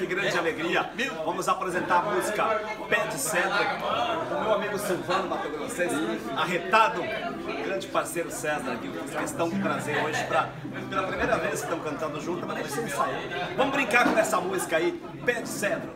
que grande alegria. Vamos apresentar a música Pé de Cedra, do meu amigo Silvano Mato Grossense, arretado, grande parceiro César, que fiz questão de trazer hoje pra, pela primeira vez que estão cantando junto, mas deixa ser. Vamos brincar com essa música aí, Pé de Cedro.